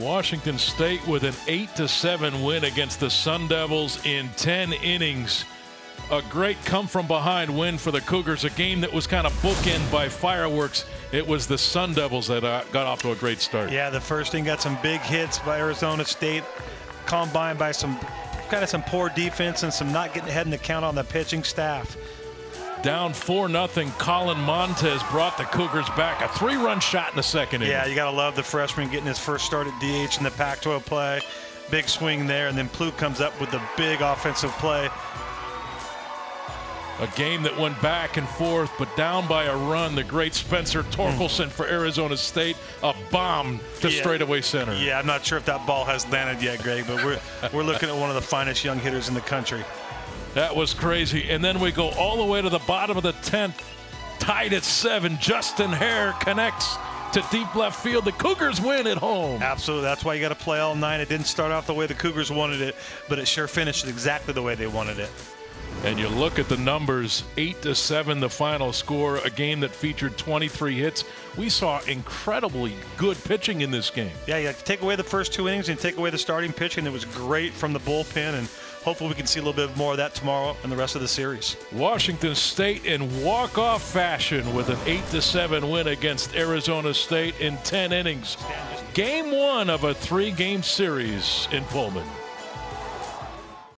Washington State with an 8 to 7 win against the Sun Devils in 10 innings. A great come from behind win for the Cougars, a game that was kind of bookend by fireworks. It was the Sun Devils that uh, got off to a great start. Yeah, the first inning got some big hits by Arizona State, combined by some kind of some poor defense and some not getting ahead in the count on the pitching staff. Down 4 nothing. Colin Montez brought the Cougars back. A three run shot in the second inning. Yeah, you got to love the freshman getting his first start at DH in the Pac 12 play. Big swing there, and then Plouffe comes up with the big offensive play. A game that went back and forth, but down by a run. The great Spencer hmm. Torkelson for Arizona State. A bomb to Yeah. straightaway center. Yeah, I'm not sure if that ball has landed yet, Greg, but we're we're looking at one of the finest young hitters in the country. That was crazy. And then we go all the way to the bottom of the 10th, tied at seven. Justin Harrer connects to deep left field. The Cougars win at home. Absolutely, that's why you got to play all nine. It didn't start off the way the Cougars wanted it, but it sure finished exactly the way they wanted it. And you look at the numbers 8 to 7, the final score, a game that featured 23 hits. We saw incredibly good pitching in this game. Yeah, you take away the first two innings and take away the starting pitching. It was great from the bullpen, and hopefully we can see a little bit more of that tomorrow and the rest of the series. Washington State in walk-off fashion with an 8 to 7 win against Arizona State in 10 innings. Game 1 of a 3-game series in Pullman.